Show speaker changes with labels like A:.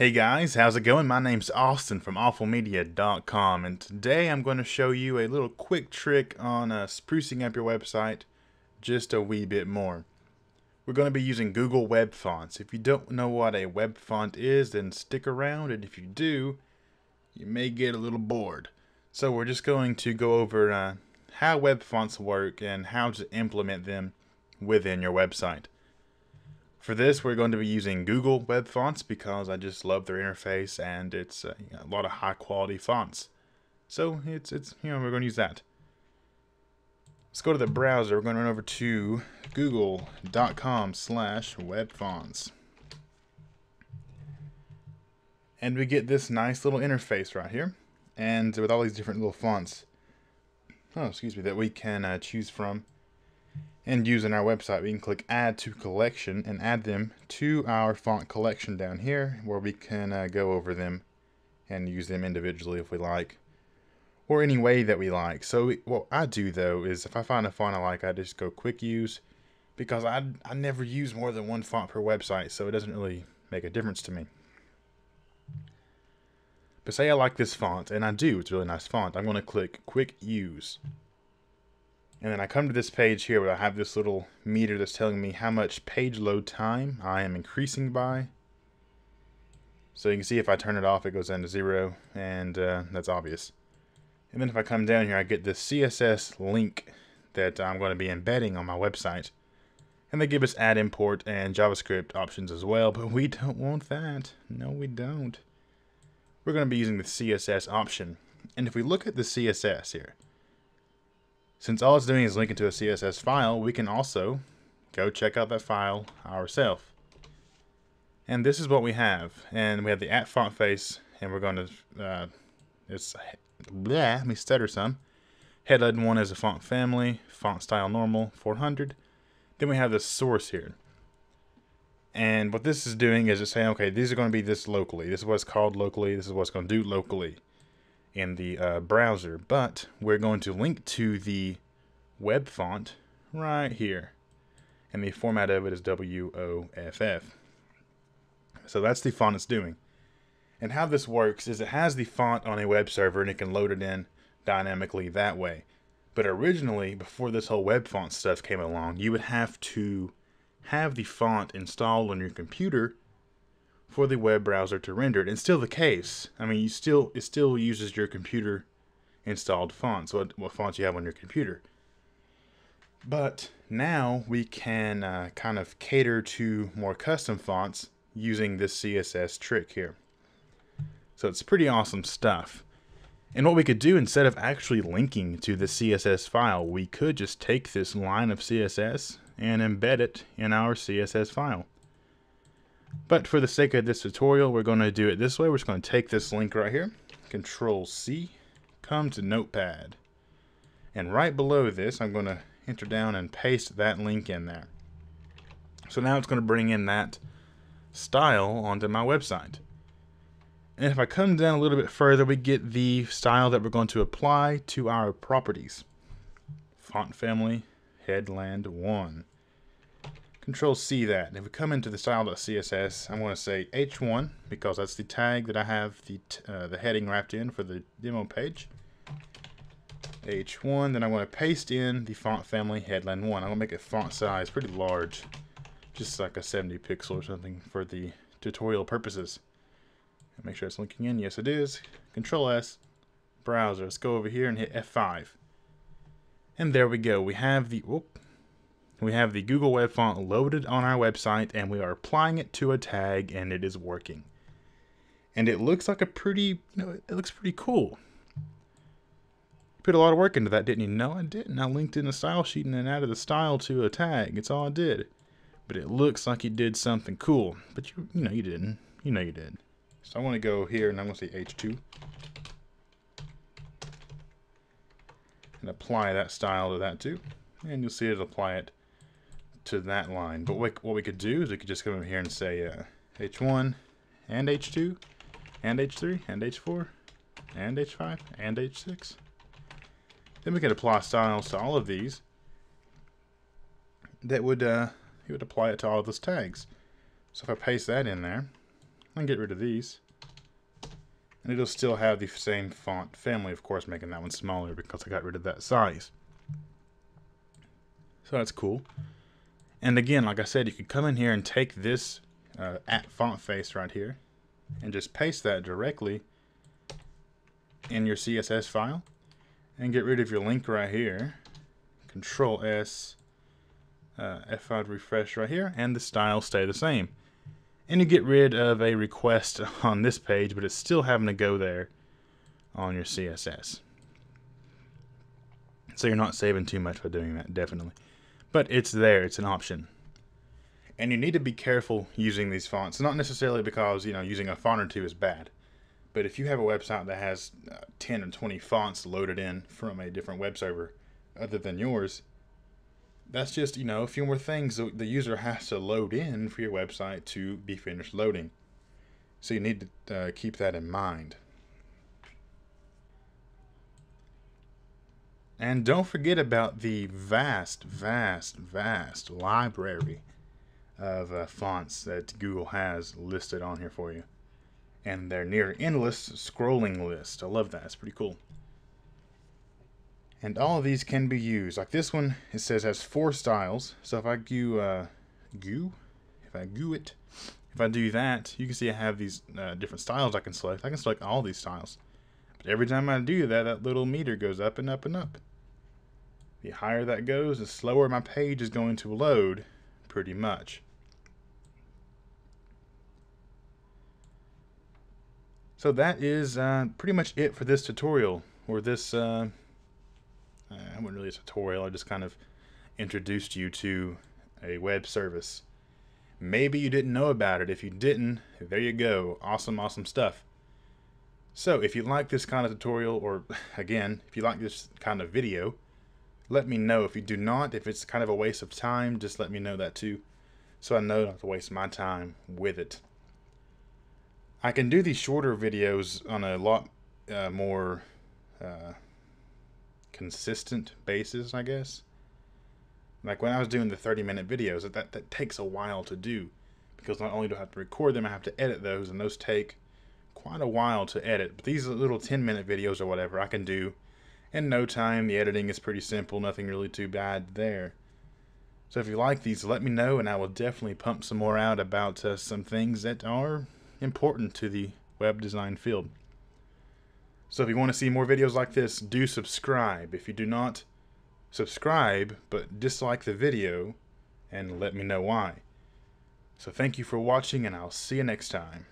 A: Hey guys, how's it going? My name's Austin from awfulmedia.com and today I'm going to show you a little quick trick on uh, sprucing up your website just a wee bit more. We're going to be using Google Web Fonts. If you don't know what a web font is, then stick around and if you do, you may get a little bored. So we're just going to go over uh, how web fonts work and how to implement them within your website. For this, we're going to be using Google Web Fonts because I just love their interface and it's uh, a lot of high quality fonts. So it's, it's you know, we're going to use that. Let's go to the browser. We're going to run over to google.com slash webfonts. And we get this nice little interface right here. And with all these different little fonts, oh, excuse me, that we can uh, choose from and using our website, we can click add to collection and add them to our font collection down here where we can uh, go over them and use them individually if we like or any way that we like. So what I do though is if I find a font I like, I just go quick use because I, I never use more than one font per website so it doesn't really make a difference to me. But say I like this font, and I do, it's a really nice font, I'm going to click quick use. And then I come to this page here where I have this little meter that's telling me how much page load time I am increasing by. So you can see if I turn it off, it goes down to zero, and uh, that's obvious. And then if I come down here, I get this CSS link that I'm going to be embedding on my website. And they give us at import and JavaScript options as well, but we don't want that. No, we don't. We're going to be using the CSS option. And if we look at the CSS here, since all it's doing is linking to a CSS file, we can also go check out that file ourselves. And this is what we have. And we have the at font face, and we're going to, uh, it's, bleh, let me stutter some. Headline 1 is a font family, font style normal, 400. Then we have the source here. And what this is doing is it's saying, okay, these are going to be this locally. This is what's called locally. This is what's going to do locally in the uh, browser, but we're going to link to the web font right here. And the format of it is WOFF. So that's the font it's doing. And how this works is it has the font on a web server and it can load it in dynamically that way. But originally, before this whole web font stuff came along, you would have to have the font installed on your computer for the web browser to render it. And still the case. I mean, you still it still uses your computer installed fonts, what, what fonts you have on your computer. But now we can uh, kind of cater to more custom fonts using this CSS trick here. So it's pretty awesome stuff. And what we could do instead of actually linking to the CSS file, we could just take this line of CSS and embed it in our CSS file. But for the sake of this tutorial, we're going to do it this way. We're just going to take this link right here, Control C, come to Notepad. And right below this, I'm going to enter down and paste that link in there. So now it's going to bring in that style onto my website. And if I come down a little bit further, we get the style that we're going to apply to our properties. Font family, headland 1. Control C that. And if we come into the style.css, I'm going to say h1 because that's the tag that I have the uh, the heading wrapped in for the demo page. h1, then I'm going to paste in the font family headland 1. I'm going to make it font size pretty large, just like a 70 pixel or something for the tutorial purposes. Make sure it's linking in. Yes, it is. Control S, browser. Let's go over here and hit F5. And there we go. We have the, whoop, we have the Google Web Font loaded on our website and we are applying it to a tag and it is working. And it looks like a pretty, you know, it looks pretty cool. You put a lot of work into that, didn't you? No, I didn't. I linked in a style sheet and then added the style to a tag. It's all I did. But it looks like you did something cool. But you, you know you didn't. You know you did. So I want to go here and I'm going to say H2. And apply that style to that too. And you'll see it apply it to that line. But what, what we could do is we could just come over here and say uh, H1 and H2 and H3 and H4 and H5 and H6. Then we could apply styles to all of these that would uh, it would apply it to all of those tags. So if I paste that in there, can get rid of these. And it'll still have the same font family, of course, making that one smaller because I got rid of that size. So that's cool. And again, like I said, you could come in here and take this uh, at font face right here and just paste that directly in your CSS file and get rid of your link right here. Control S, uh, F5 refresh right here, and the style stay the same. And you get rid of a request on this page, but it's still having to go there on your CSS. So you're not saving too much by doing that, definitely. But it's there, it's an option. And you need to be careful using these fonts, not necessarily because, you know, using a font or two is bad. But if you have a website that has uh, 10 or 20 fonts loaded in from a different web server other than yours, that's just, you know, a few more things the user has to load in for your website to be finished loading. So you need to uh, keep that in mind. And don't forget about the vast, vast, vast library of uh, fonts that Google has listed on here for you and their near endless scrolling list. I love that. It's pretty cool. And all of these can be used. Like this one, it says has four styles. So if I goo, uh, goo, if I goo it, if I do that, you can see I have these uh, different styles I can select. I can select all these styles. But every time I do that, that little meter goes up and up and up. The higher that goes, the slower my page is going to load, pretty much. So that is uh, pretty much it for this tutorial, or this, uh, I wasn't really a tutorial, I just kind of introduced you to a web service. Maybe you didn't know about it. If you didn't, there you go. Awesome, awesome stuff. So if you like this kind of tutorial, or again, if you like this kind of video, let me know. If you do not, if it's kind of a waste of time, just let me know that too. So I know not to waste my time with it. I can do these shorter videos on a lot uh, more uh, consistent basis, I guess. Like when I was doing the 30 minute videos, that, that takes a while to do because not only do I have to record them, I have to edit those, and those take quite a while to edit. But these little 10 minute videos or whatever I can do in no time. The editing is pretty simple, nothing really too bad there. So if you like these, let me know, and I will definitely pump some more out about uh, some things that are important to the web design field. So if you want to see more videos like this, do subscribe. If you do not subscribe but dislike the video, and let me know why. So thank you for watching, and I'll see you next time.